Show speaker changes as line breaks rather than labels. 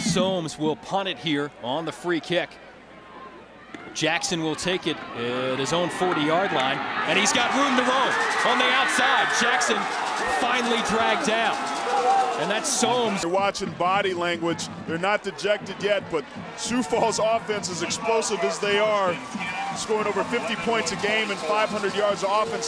Soames will punt it here on the free kick. Jackson will take it at his own 40-yard line, and he's got room to roam on the outside. Jackson finally dragged down. And that's Soames.
You're watching body language. They're not dejected yet, but Sioux Falls offense, as explosive as they are, scoring over 50 points a game and 500 yards of offense.